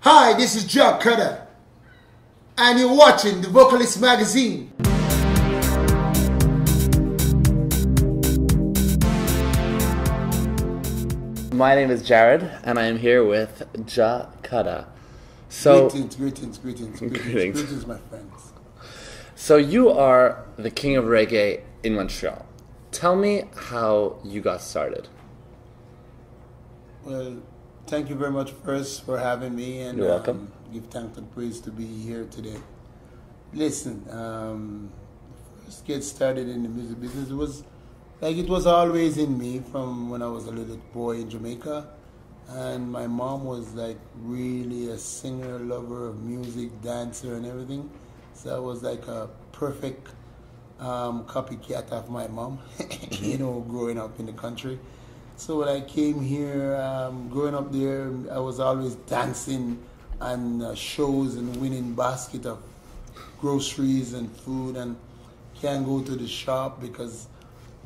Hi, this is Jah Cutta, and you're watching the Vocalist Magazine. My name is Jared, and I am here with Jah Cutta. So, greetings, greetings, greetings, greetings, Greetings. greetings, my friends. so you are the king of reggae in Montreal. Tell me how you got started. Well, thank you very much first for having me, and You're welcome. um, give thanks and praise to be here today. Listen, um, first get started in the music business it was like it was always in me from when I was a little boy in Jamaica, and my mom was like really a singer, lover of music, dancer, and everything. So I was like a perfect um, copycat of my mom, you know, growing up in the country. So when I came here, um, growing up there, I was always dancing and uh, shows and winning basket of groceries and food and can't go to the shop because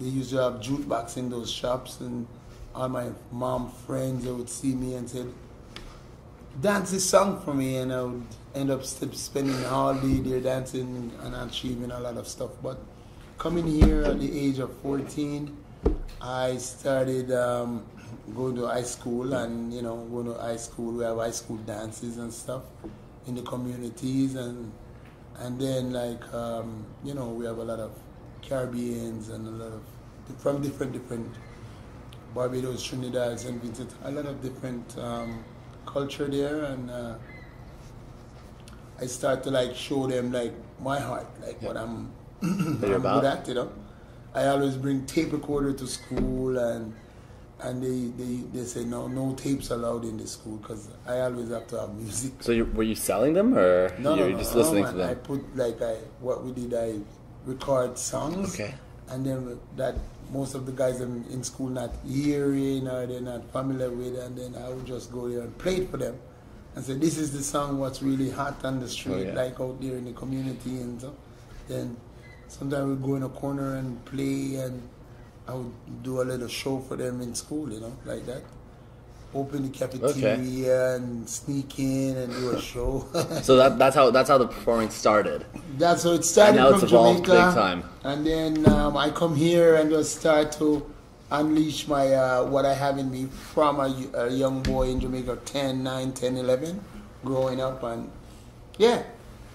they used to have jukebox in those shops and all my mom friends they would see me and said dance this song for me and I would end up spending all day there dancing and achieving a lot of stuff. But coming here at the age of 14 I started um, going to high school and you know going to high school we have high school dances and stuff in the communities and and then like um, you know we have a lot of Caribbeans and a lot of from different different Barbados, Trinidad, St. Vincent, a lot of different um, culture there, and uh, I start to like show them like my heart, like what I'm, What I'm about. good at, you know. I always bring tape recorder to school, and and they they, they say no no tapes allowed in the school because I always have to have music. So, you, were you selling them, or No, you no, no, just no, listening man. to them? I put like I what we did. I record songs. Okay. And then that most of the guys in, in school not hearing or they're not familiar with, and then I would just go there and play it for them, and say this is the song what's really hot on the street, Oh, yeah. like out there in the community and so. Then sometimes we'd go in a corner and play, and I would do a little show for them in school, you know, like that. Open the cafeteria and sneak in and do a show. So that, that's how that's how the performing started. That's how it started And now from it's evolved Jamaica. big time. And then um, I come here and just start to unleash my uh, what I have in me from a, a young boy in Jamaica, 10, 9, 10, 11, growing up. And yeah,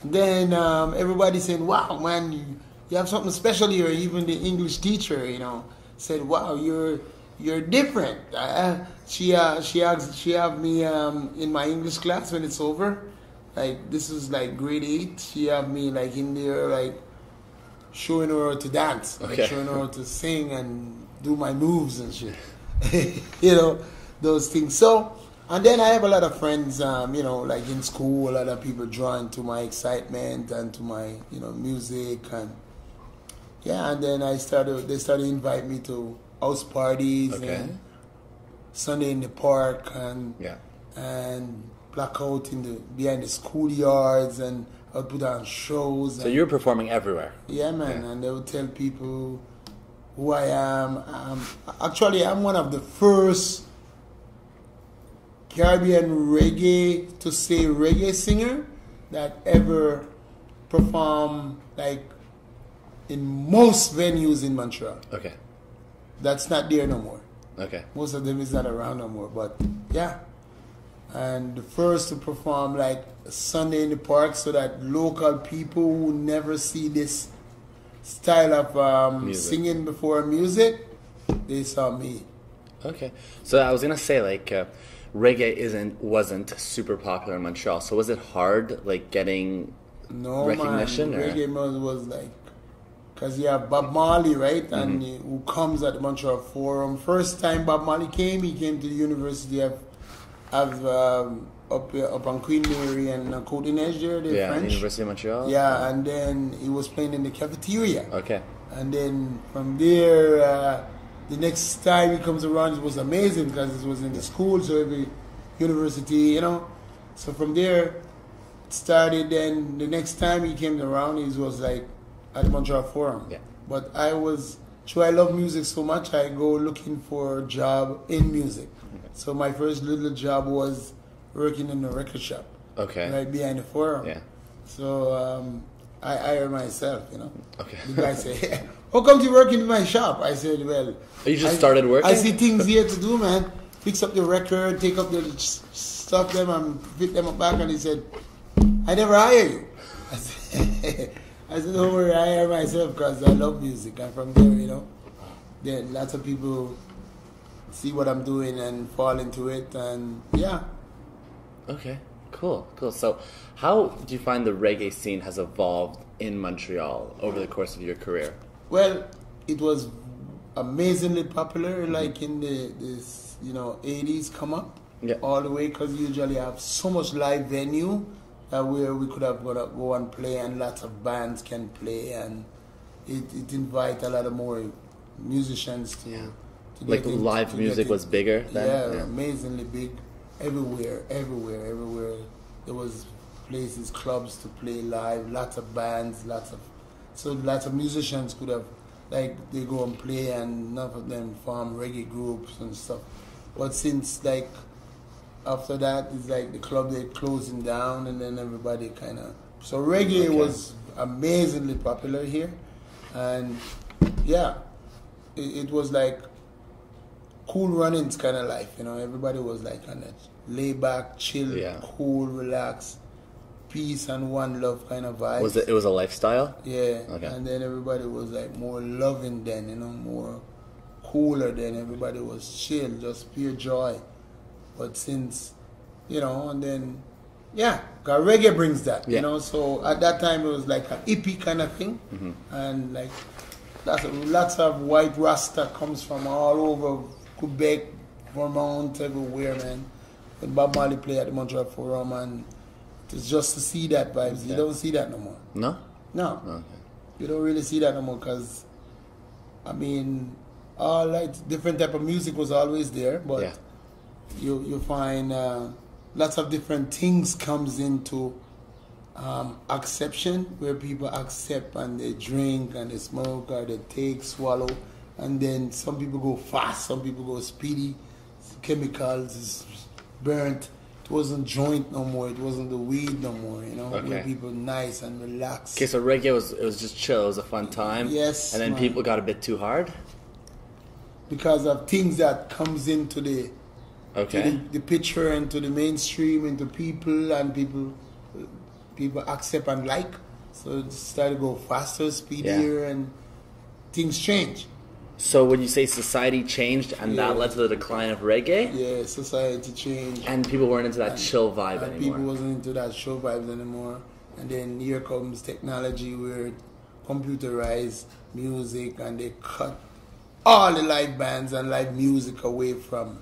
then um, everybody said, wow, man, you, have something special here. Even the English teacher, you know, said, wow, you're you're different. Uh, she uh, she has she have me um, in my English class when it's over. Like this is like grade eight. She have me like in there like showing her how to dance, like Okay. showing her how to sing and do my moves and shit. you know, those things. So, and then I have a lot of friends, um, you know, like in school, a lot of people drawn to my excitement and to my, you know, music and yeah. And then I started, they started invite me to house parties Okay. and Sunday in the park and Yeah. and blackout in the behind the schoolyards and I would put on shows. So and- you were performing everywhere. yeah, man, Yeah. and they would tell people who I am. Um, actually, I'm one of the first Caribbean reggae to say reggae singer that ever perform like in most venues in Montreal. Okay. That's not there no more. Okay. Most of them is not around no more. But yeah, and the first to perform like Sunday in the park, so that local people who never see this style of um, singing before music, they saw me. Okay. So I was gonna say like uh, reggae isn't wasn't super popular in Montreal. So was it hard like getting No Recognition, man, reggae was like, cause you have Bob Marley, right? Mm-hmm. And who comes at the Montreal Forum. First time Bob Marley came, he came to the University of, of um, up up on Queen Mary and uh, there, the yeah French. University of Montreal? Yeah, and then he was playing in the cafeteria. Okay. And then from there, uh, the next time he comes around, it was amazing because it was in the school, so every university, you know. So from there, it started. Then the next time he came around, it was like at Montreal Forum. Yeah. But I was, so I love music so much, I go looking for a job in music. So my first little job was working in a record shop, Okay. right behind the forum. Yeah. So um, I hire myself, you know. Okay. The guy say, "How come you work in my shop?" I said, "Well, You just I- started working? I see things here to do, man. Fix up the record, take up the stuff them, and fit them up back." And he said, "I never hire you." I said, I said "Don't worry, I hire myself because I love music, and from there, you know, then lots of people see what I'm doing and fall into it, and yeah." Okay. Cool. Cool. So, how do you find the reggae scene has evolved in Montreal over the course of your career? Well, it was amazingly popular, like in the this you know eighties come up, Yeah. all the way because usually I have so much live venue that where we could have gonna go and play, and lots of bands can play, and it it invite a lot of more musicians to. Yeah. to Like live to music was bigger then? Yeah, Yeah. amazingly big, everywhere, everywhere, everywhere. There was places, clubs to play live, lots of bands, lots of so lots of musicians could have like they go and play, and none of them form reggae groups and stuff. But since like after that, it's like the club they're closing down, and then everybody kind of so reggae Okay. was amazingly popular here, and yeah, it, it was like cool runnings kind of life. You know, everybody was like kind of lay back, chill, Yeah. cool, relax, peace and one love kind of vibe. Was it? It was a lifestyle. Yeah. Okay. And then everybody was like more loving then, you know, more cooler then. Everybody was chill, just pure joy. But since, you know, and then, yeah, reggae brings that, Yeah. you know. So at that time it was like an hippie kind of thing. Mm-hmm. And like lots of, lots of white Rasta comes from all over Quebec, Vermont, everywhere, man. When Bob Marley play at the Montreal Forum and it's just to see that vibes. You Yeah. don't see that no more. No. No. Okay. You don't really see that no more because, I mean, all like different type of music was always there, but Yeah. You you find uh, lots of different things comes into um, acception where people accept and they drink and they smoke or they take swallow, and then some people go fast, some people go speedy, chemicals is burnt. It wasn't joint no more. It wasn't the weed no more. You know, where people nice and relaxed. Okay, so reggae was it was just chill. It was a fun time. Yes, And then man. people got a bit too hard. because of things that comes into the to Okay. the, the picture and to the mainstream and to people and people people accept and like so it started to go faster speedier and things change So when you say society changed and Yeah. that led to the decline of reggae, yeah society changed and people weren't into that chill vibe and anymore. people wasn't into that show vibes anymore and then here comes technology where computerized music and they cut all the live bands and live music away from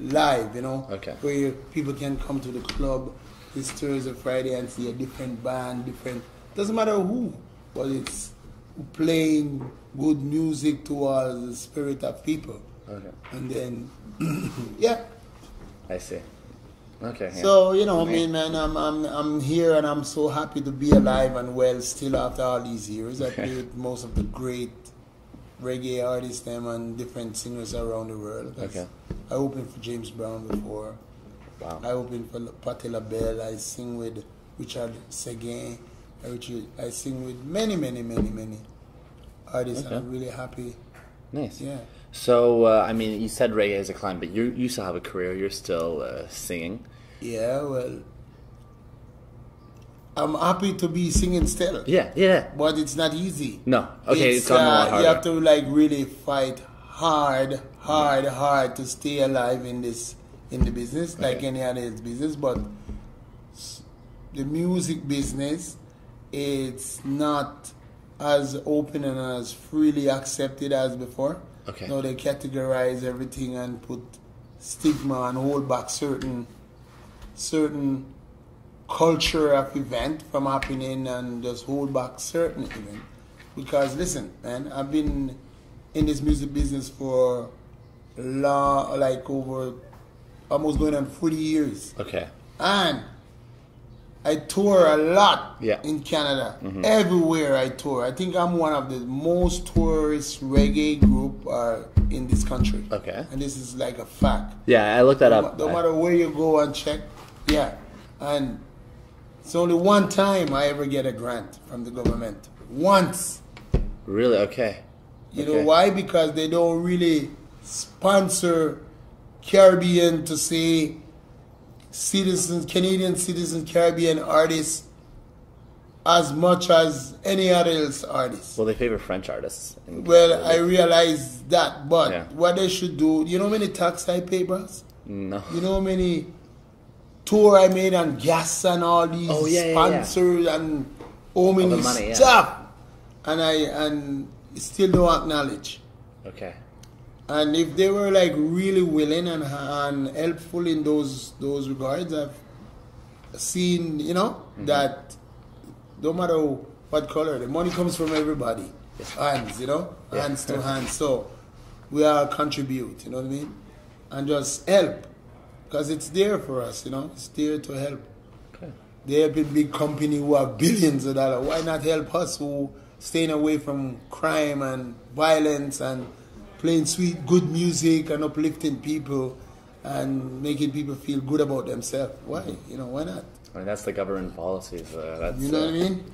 live you know Okay. where people can come to the club this Thursday Friday and see a different band different doesn't matter who but it's playing good music towards the spirit of people Okay. and then yeah I see. Okay. yeah. so you know, I mean, man, I'm I'm I'm here and I'm so happy to be alive and well still after all these years. I played with most of the great reggae artists them and different singers around the world. 'Cause Okay. I opened for James Brown before. wow. I opened for Patti LaBelle. I sing with Richard Seguin. I, Richard, I sing with many, many, many, many artists, Okay. and I'm really happy. Nice. Yeah. So uh, I mean, you said reggae is a declined, but you you still have a career. You're still uh, singing. Yeah, well, I'm happy to be singing still. Yeah. Yeah. but it's not easy. No. Okay. it's lot uh, harder. You have to like really fight hard, hard, hard to stay alive in this in the business, like any other business. But the music business, it's not as open and as freely accepted as before. Okay. Now they categorize everything and put stigma and hold back certain certain culture of event from happening and just hold back certain event. Because listen, man, I've been in this music business for long, like over almost going on 40 years. Okay. And I tour a lot Yeah. Mm-hmm. in Canada. Everywhere I tour. I think I'm one of the most tourist reggae group uh, in this country. Okay. And this is like a fact. Yeah, I looked that No, up. no I- matter where you go and check, Yeah, and it's only one time I ever get a grant from the government. Once. Really? Okay. You Okay. know why? Because they don't really sponsor Caribbean to say citizens, Canadian citizen Caribbean artists as much as any other else artist. Well, they favor French artists. Well, I realize that, but Yeah. what they should do, you know how many tax I pay, bros? no. You know how many tour I made on gas and all these Oh, yeah, yeah, yeah. sponsors and how many money, stuff, and I and still don't acknowledge. Okay. And if they were like really willing and, and helpful in those those regards, I've seen you know Mm-hmm. that no matter what color, the money comes from everybody, hands, you know, Yeah. hands to hands. So we all contribute, you know what I mean, and just help because it's there for us, you know, it's there to help. Okay. They help big company who have billions of dollars. Why not help us who staying away from crime and violence and playing sweet, good music and uplifting people and making people feel good about themselves? Why? You know, why not? I mean, that's the government policies. Uh, You know uh, what I mean?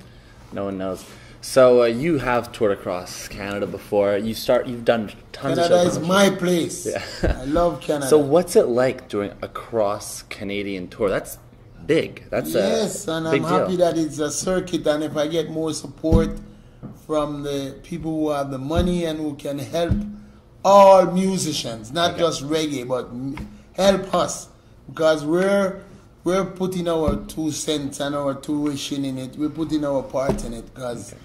No one knows. So uh, you have toured across Canada before. You start. You've done tons Canada of shows. is my place. Yeah. I love Canada. So what's it like doing a cross Canadian tour? That's big. That's yes, and I'm happy deal. that it's a circuit, and if I get more support from the people who have the money and who can help all musicians, not Okay. just reggae, but help us because we're we're putting our two cents and our tuition in it. We're putting our part in it because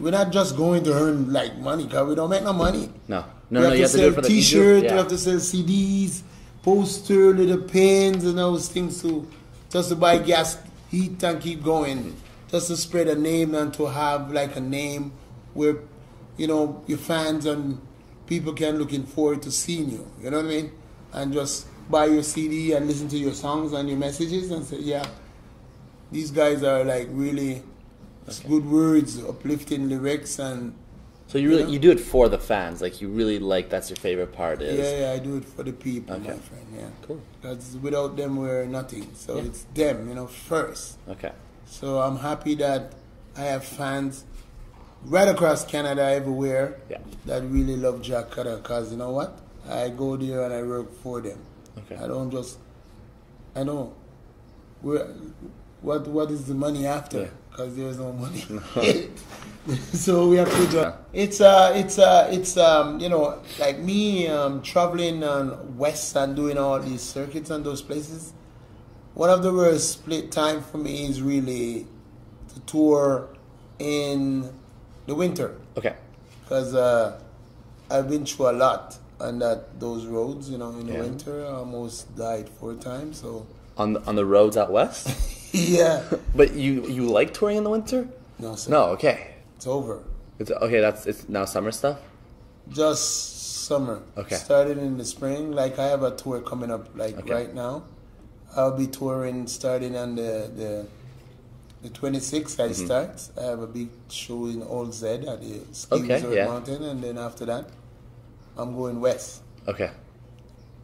we're not just going to earn like money because we don't make no money. No, no, we no. have You to have to sell it for you T-shirt. yeah. We have to sell CDs, poster, little pins, and those things to just to buy gas, heat, and keep going. Mm-hmm. Just to spread a name and to have like a name where you know your fans and people can looking forward to seeing you. You know what I mean? And just buy your CD and listen to your songs and your messages and say, yeah, these guys are like really good words, uplifting lyrics, and So you really Yeah. you do it for the fans. Like you really like that's your favorite part is. Yeah, yeah, I do it for the people, my friend. Yeah, Cool. Because without them, we're nothing. So Yeah. it's them, you know, first. Okay. So I'm happy that I have fans right across Canada, everywhere, Yeah. that really love Jah Cutta. Because you know what? I go there and I work for them. Okay. I don't just. I know. We're, what What is the money after? Yeah. Because there's no money. so we have to do. It's uh, it's uh, it's um, you know, like me um, traveling on west and doing all these circuits and those places. One of the worst split time for me is really to tour in the winter Okay. because uh, I've been through a lot on that those roads. You know, in the Yeah. winter, I almost died four times. So On the, on the roads out west. yeah, but you you like touring in the winter? no, sir. No. Okay. it's over. It's okay. That's it's now summer stuff. Just summer. Okay. Started in the spring. Like I have a tour coming up. Like Okay. right now, I'll be touring starting on the the. The 26th I Mm-hmm. start. I have a big show in Old Z at the Ski Okay, Resort yeah. Mountain, and then after that, I'm going west. Okay.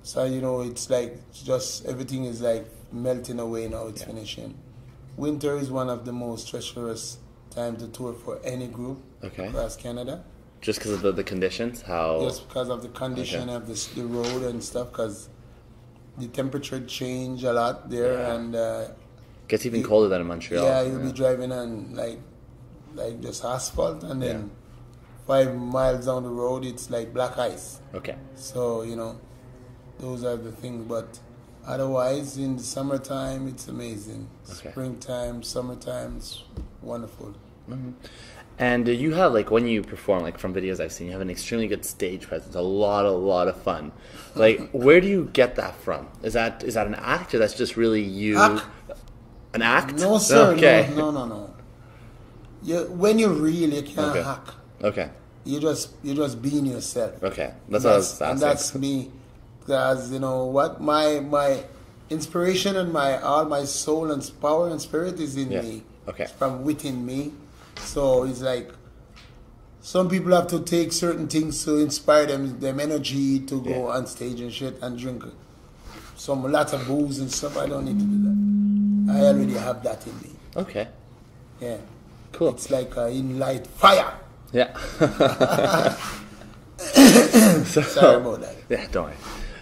So you know, it's like just everything is like melting away now. It's Yeah. finishing. Winter is one of the most treacherous time to tour for any group Okay. across Canada, Just because of the, the conditions, how just because of the condition Okay. of the, the road and stuff. Because the temperature change a lot there, Yeah. and uh, gets even you- colder than in Montreal. yeah, you'll be driving on like like just asphalt, and then Yeah. five miles down the road, it's like black ice. Okay. So, you know, those are the things. But otherwise, in the summertime, it's amazing. Okay. Springtime, summertime, it's wonderful. And uh, you have like when you perform, like from videos I've seen, you have an extremely good stage presence. A lot, a lot of fun. Like, where do you get that from? Is that is that an act, or that's just really you? Act. An act? No, sir. Okay. No, no, no, no. You, when you're real, you can't Okay. hack. Okay. You just you just being yourself. Okay. That's was and that's me. Because you know what, my my inspiration and my all my soul and power and spirit is in Yeah. me. Okay. It's from within me. So it's like some people have to take certain things to inspire them, them energy to go Yeah. on stage and shit and drink some lots of booze and stuff. I don't need to do that. I already have that in me. Okay. Yeah. Cool. It's like a in light fire. Yeah. so, Sorry about that. Yeah, don't worry.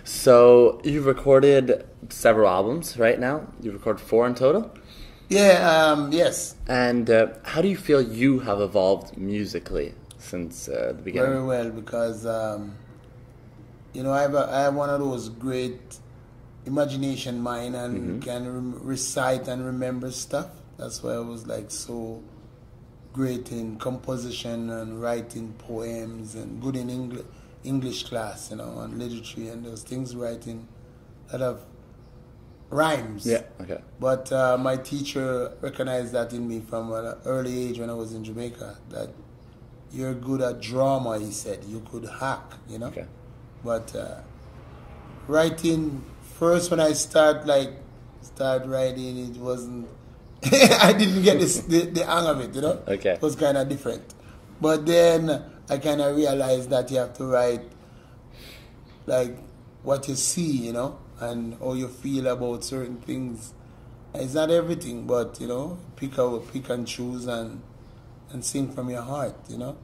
So you've recorded several albums right now. You've recorded four in total. Yeah, um, yes. And uh, how do you feel you have evolved musically since uh, the beginning? Very well because um, you know I have a, I have one of those great imagination mind and can rem- recite and remember stuff. That's why I was like so great in composition and writing poems and good in English English class, you know, and literature and those things. Writing a lot of rhymes. Yeah. Okay. But uh, my teacher recognized that in me from an early age when I was in Jamaica. That you're good at drama, he said. You could hack, you know. Okay. But uh, writing first when I start like start writing, it wasn't. I didn't get this, the the hang of it, you know. Okay. It was kind of different. But then I kind of realized that you have to write like what you see, you know, and how you feel about certain things. It's not everything, but you know, pick out, pick and choose, and and sing from your heart, you know,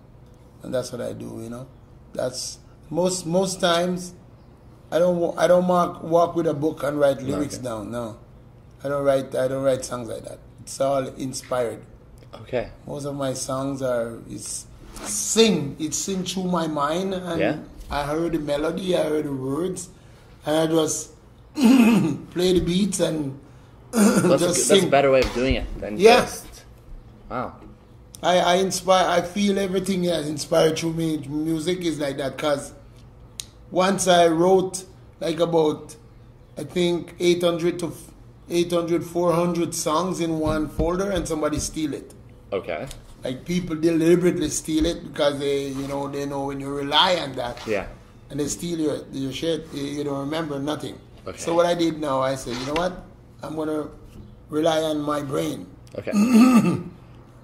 and that's what I do, you know. That's most most times. I don't I don't mark, walk with a book and write lyrics Okay. down. No, I don't write I don't write songs like that. It's all inspired. Okay. Most of my songs are it's sing. It's sing through my mind, and Yeah. I heard the melody, I heard the words, and I just play the beats and Well, that's, a, just good- that's a better way of doing it than Yeah. just. Wow. I, I inspire. I feel everything that's inspired through me. Music is like that because once I wrote like about I think 800 to 800 400 songs in one folder and somebody steal it. Okay. Like people deliberately steal it because they you know they know when you rely on that Yeah. and they steal your your shit you, don't remember nothing. Okay. So what I did now I said you know what I'm gonna rely on my brain Okay.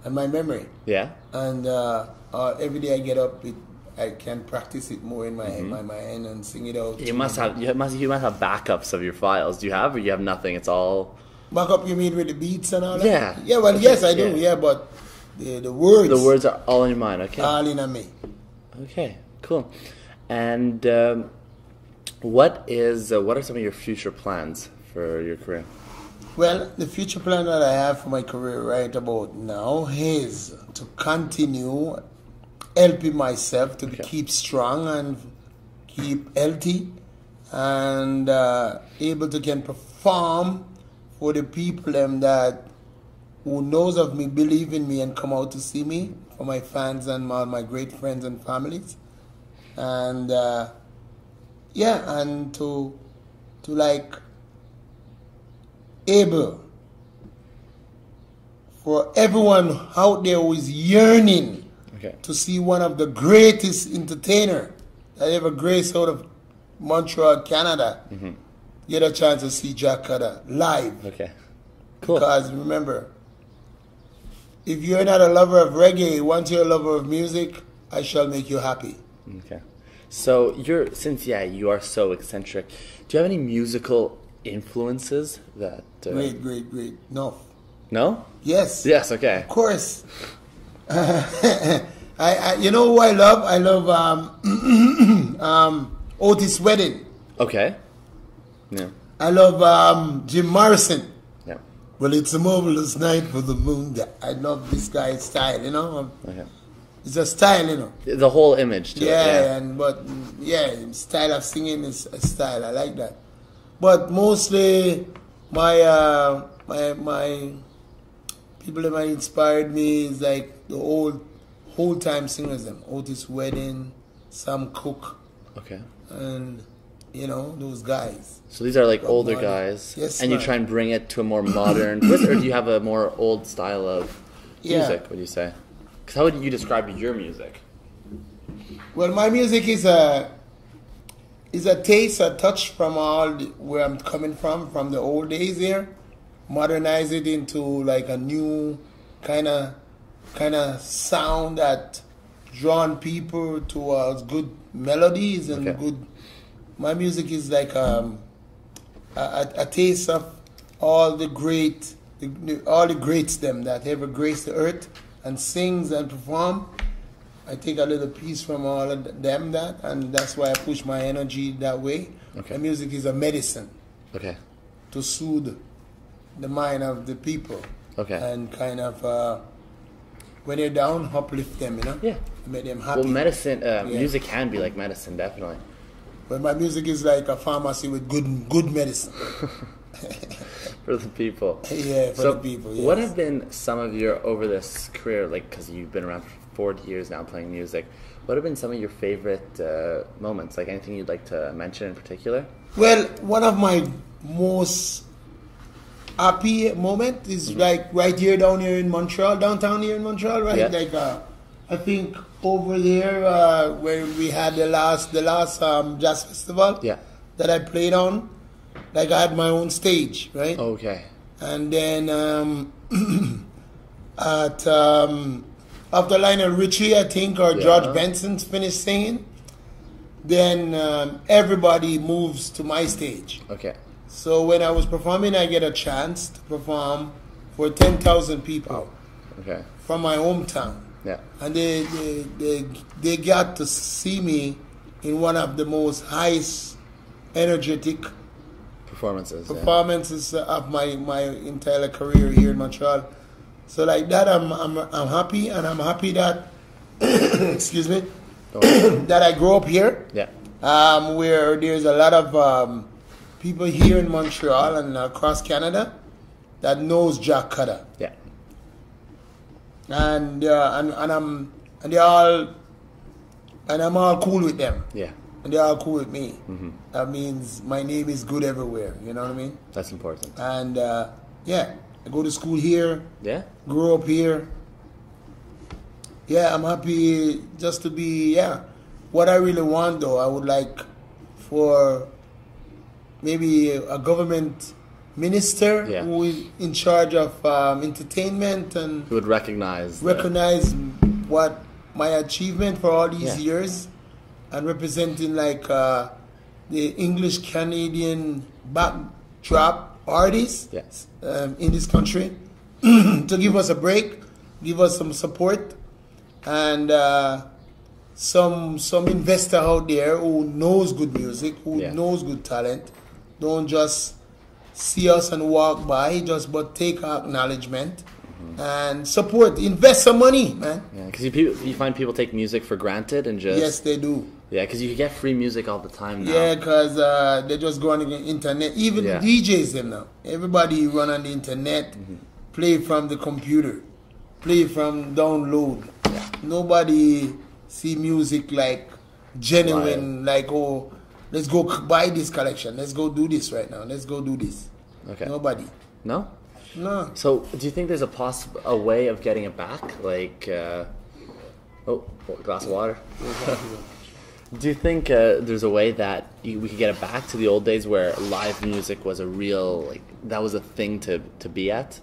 and my memory. yeah. and uh, uh, every day I get up, it, I can practice it more in my Mm-hmm. my mind and sing it out. You must have you must you must have backups of your files. Do you have or you have nothing? It's all backup. You mean with the beats and all that? Yeah. yeah. Well, yes, I do. Yeah. Yeah, but the the words, the words are all in your mind. Okay. all in me. Okay, cool. And um, what is uh, what are some of your future plans for your career? Well, the future plan that I have for my career right about now is to continue helping myself to Okay. keep strong and keep healthy and uh, able to can perform for the people them that who knows of me, believe in me, and come out to see me for my fans and all my great friends and families, and uh, yeah, and to to like able for everyone out there who is yearning Okay. to see one of the greatest entertainer that ever graced out of Montreal, Canada, get a chance to see Jah Cutta live. Okay. Cool. Because remember, if you're not a lover of reggae, once you're a lover of music, I shall make you happy. Okay. So you're since yeah you are so eccentric. Do you have any musical influences that? Uh, Great, great, great. No. No. Yes. Yes. Okay. Of course. I, I, you know who I love? I love um, um, Otis Redding. Okay. Yeah. I love um, Jim Morrison. Yeah. Well, it's a marvelous night for the moon. I love this guy's style, you know. Okay. It's a style, you know. The whole image. Yeah, It, yeah. and but yeah, style of singing is a style. I like that. But mostly, my uh, my my people that inspired me is like the old whole time singers, them Otis Redding, Sam Cooke, Okay. and you know those guys. So these are like Bob older Marley. guys, Yes, and you try and bring it to a more modern twist, or do you have a more old style of Yeah. music? Would you say? Because how would you describe your music? Well, my music is a is a taste, a touch from all the, where I'm coming from, from the old days here. Modernize it into like a new kind of kind of sound that drawn people towards good melodies and Okay. good. My music is like um, a, a, taste of all the great the, the, all the greats them that ever graced the earth and sings and perform. I take a little piece from all of them that, and that's why I push my energy that way. Okay. Music is a medicine Okay. to soothe the mind of the people. Okay. And kind of, uh, when you're down, uplift them, you know? Yeah. Make them happy. Well, medicine, uh, Yeah. music can be like medicine, definitely. but my music is like a pharmacy with good good medicine. For the people. yeah, for so, the people. what have been some of your over this career, like because you've been around for forty years now playing music? What have been some of your favorite uh, moments? Like anything you'd like to mention in particular? Well, one of my most happy moment is like right here down here in Montreal, downtown here in Montreal, right? Yeah. Like uh, I think over there uh, where we had the last the last um, jazz festival Yeah. that I played on. Like I had my own stage, right? Okay. And then um, at um, after Lionel Richie, I think, or Yeah. George Benson's finished singing, then um, everybody moves to my stage. Okay. So when I was performing, I get a chance to perform for 10,000 people Okay. from my hometown. Yeah. And they, they, they, they got to see me in one of the most highest energetic Performances. yeah. performances of my, my entire career here in Montreal. So like that, I'm, I'm, I'm happy, and I'm happy that, excuse me, that I grew up here. yeah. um, where there's a lot of um, people here in Montreal and across Canada that knows Jah Cutta, Yeah. and uh, and and I'm and they all and I'm all cool with them, Yeah. and they're all cool with me. Mm-hmm. That means my name is good everywhere. You know what I mean? That's important. And uh, yeah, I go to school here, Yeah. grew up here. Yeah, I'm happy just to be. Yeah, what I really want though, I would like for maybe a government minister Yeah. who is in charge of um, entertainment and Who would recognize? the- recognize what my achievement for all these Yeah. years and representing like uh, the English Canadian backdrop artists Yes. um, in this country to give us a break, give us some support, and uh, some some investor out there who knows good music, who Yeah. knows good talent, don't just see us and walk by, just but take our acknowledgement Mm-hmm. and support, invest some money, man. Yeah, because you, you find people take music for granted and just Yes, they do. yeah, because you get free music all the time now. Yeah, because uh, they just go on the internet. Even Yeah. DJs them now. Everybody run on the internet, play from the computer, play from download. Nobody see music like genuine, like oh, let's go buy this collection. Let's go do this right now. Let's go do this. Okay. Nobody. No. No. So, do you think there's a poss a way of getting it back? Like, uh, oh, glass of water. do you think uh, there's a way that you, we could get it back to the old days where live music was a real like that was a thing to to be at?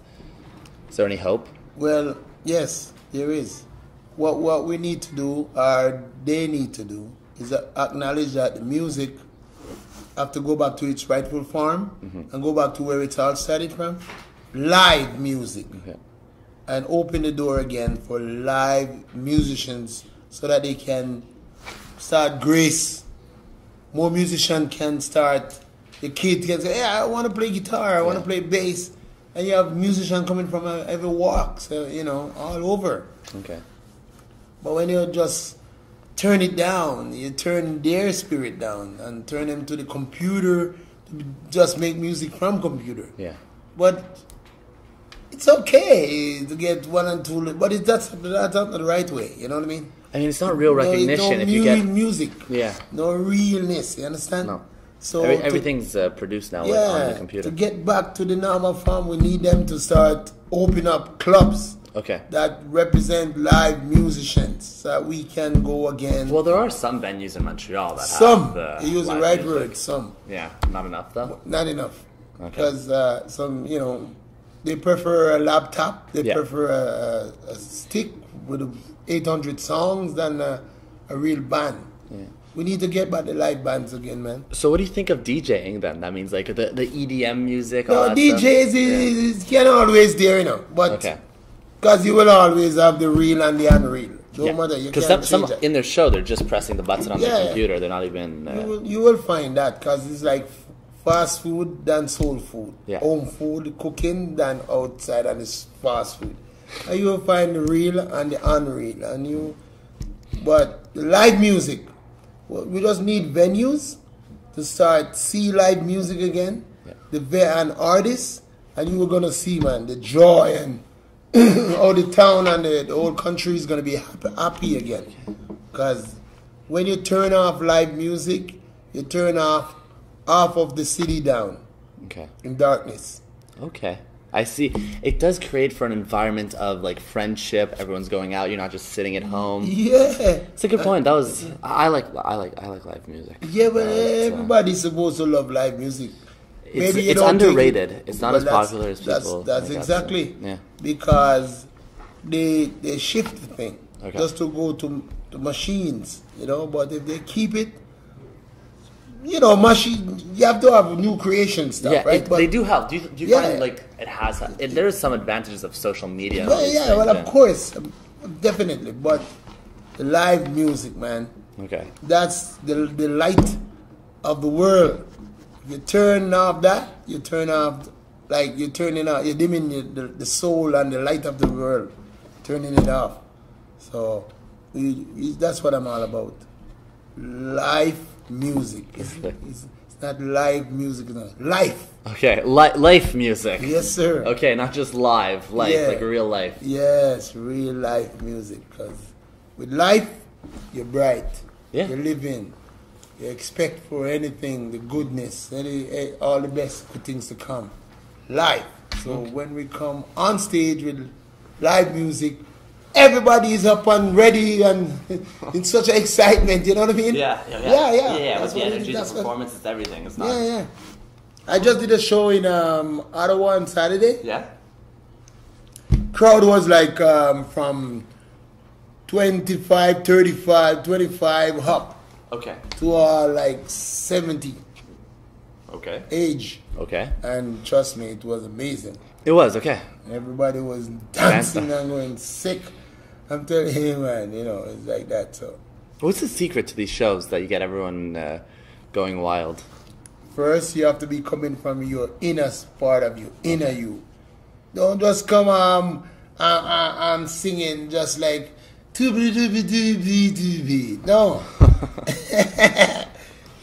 Is there any hope? Well, yes, there is. What what we need to do, or they need to do, is a- acknowledge that the music have to go back to its rightful form and go back to where it all started from. Live music, Okay. and open the door again for live musicians so that they can start grace. More musicians can start. The kid can say, "Yeah, I want to play guitar. I want to play bass." And you have musicians coming from uh, every walk, so you know, all over. Okay. But when you're just turn it down, you turn their spirit down and turn them to the computer to just make music from computer. Yeah. But it's okay to get one and two, but it, that's that's not the right way. You know what I mean? I mean, it's not real recognition no if you get music, yeah. no realness. You understand? No. So Every, to- everything's uh, produced now like, on the yeah, computer. to get back to the normal form, we need them to start open up clubs Okay. that represent live musicians, so that we can go again. Well, there are some venues in Montreal that some, have the you use the right music. word. Some, Yeah, not enough though. not enough, Okay. because uh, some, you know, they prefer a laptop. They Yeah. prefer a, a, stick with 800 songs than a, a real band. Yeah. we need to get back the live bands again, man. So what do you think of DJing then? That means like the, the EDM music. No? DJs is, is can always there, you know, but Okay. Because you will always have the real and the unreal. No matter you Because some, some in their show they're just pressing the button on Yeah. their computer. They're not even. you, Uh, will, you will find that because it's like fast food than soul food. Yeah. Home food, cooking than outside and it's fast food. And you will find the real and the unreal. And you, but the live music, we just need venues to start see live music again. Yeah. The and artists, and you were gonna see, man, the joy and all the town and the, the whole country is gonna be happy, happy again. Because when you turn off live music, you turn off half of the city down okay. in darkness. Okay. I see. It does create for an environment of like friendship. Everyone's going out. You're not just sitting at home. Yeah, It's a good point. That was. I like. I like. I like live music. yeah, but Uh, it's, uh, everybody's supposed to love live music. It's, you it's underrated. it- it's not as popular as that's, people. That's to exactly. Yeah. Because they they shift the thing Okay. just to go to the machines, you know. But if they keep it, you know, machine, you have to have new creation stuff, Yeah, right? it, they do help. Do you, do you Yeah. find like it has? It, there is some advantages of social media. and Yeah, well, of course, definitely. But the live music, man, Okay. that's the the light of the world. You turn off that, you turn off, like you're turning out, you're dimming the, the, the soul and the light of the world, turning it off. So we, we, that's what I'm all about. Live music. It's, it's, it's not live music, no. Life. Okay. Li- life music. Yes, sir. Okay, not just live. Life, Yeah. like real life. Yes, real life music. Because with life, you're bright. Yeah. You're living. You expect for anything, the goodness, any, eh, all the best good things to come. Life. So when we come on stage with live music, everybody is up and ready and in such excitement. You know what I mean? Yeah, yeah, yeah. yeah. yeah. yeah That's with the energy, the performance, it's everything. It's not. yeah, yeah. I just did a show in um, Ottawa on Saturday. Yeah? crowd was like um, from 25 35 25 up Okay. to uh, like 70 Okay. age Okay. and trust me it was amazing It was okay. everybody was dancing and going sick i'm telling you man you know it's like that so What's the secret to these shows that you get everyone uh, going wild? first you have to be coming from your inner part of you inner you don't just come um uh, uh, um singing just like "Dooby dooby dooby dooby." no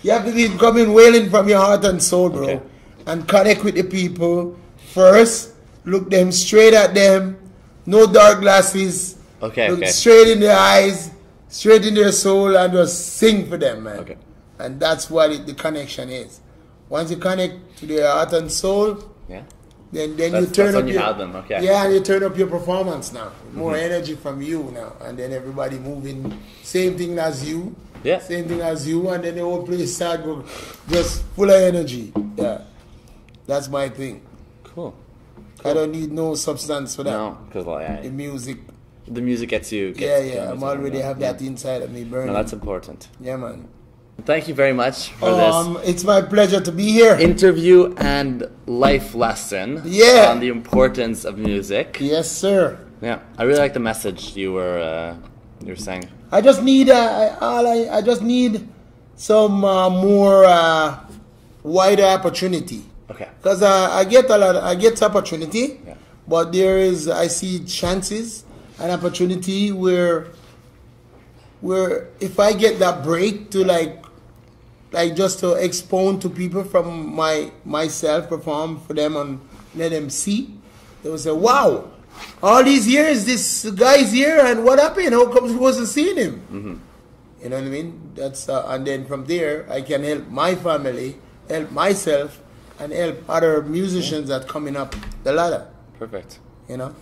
you have to be coming wailing from your heart and soul bro Okay. and connect with the people first look them straight at them no dark glasses Okay, look okay. straight in their eyes straight in their soul and just sing for them man Okay. and that's what it, the connection is. Once you connect to their heart and soul, Yeah. then then That's- you turn up you your, okay. Yeah, and you turn up your performance now. More mm-hmm. energy from you now, and then everybody moving same thing as you. Yeah. Same thing as you, and then the whole place start just full of energy. Yeah, that's my thing. Cool. I don't need no substance for that. No, because well, The music. the music gets you. Gets Yeah, yeah. I'm already have Yeah. that inside of me burning. No, that's important. yeah, man. Thank you very much for this Um, it's my pleasure to be here. interview and life lesson Yeah. on the importance of music. yes, sir. Yeah, I really like the message you were uh, you were saying. I just need uh, I- all I, I just need some uh, more uh, wider opportunity Okay. because uh, I get a lot I get opportunity Yeah. but there is I see chances and opportunity where where if I get that break to like like just to expound to people from my myself perform for them and let them see they will say wow all these years this guy's here and what happened how come we wasn't seeing him you know what I mean that's uh, and then from there I can help my family help myself and help other musicians that coming up the ladder Perfect. you know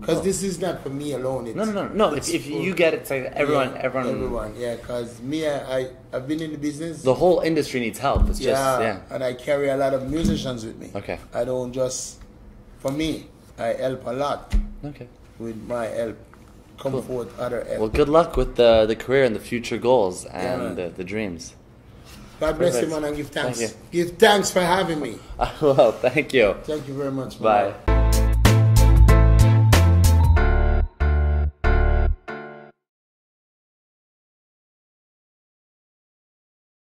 because this is not for me alone it's, No, no, no, no. If, it's if for- you get it, like everyone, yeah, everyone, everyone yeah because me I, I I've been in the business the whole industry needs help. It's just yeah, yeah. and I carry a lot of musicians with me. Okay. I don't just, for me, I help a lot Okay. with my help. come Cool. forth other efforts. Well, good luck with the the career and the future goals man. and the, the dreams. God bless you, man, and give thanks. Thank Give thanks for having me. well, thank you. Thank you very much. man. Bye.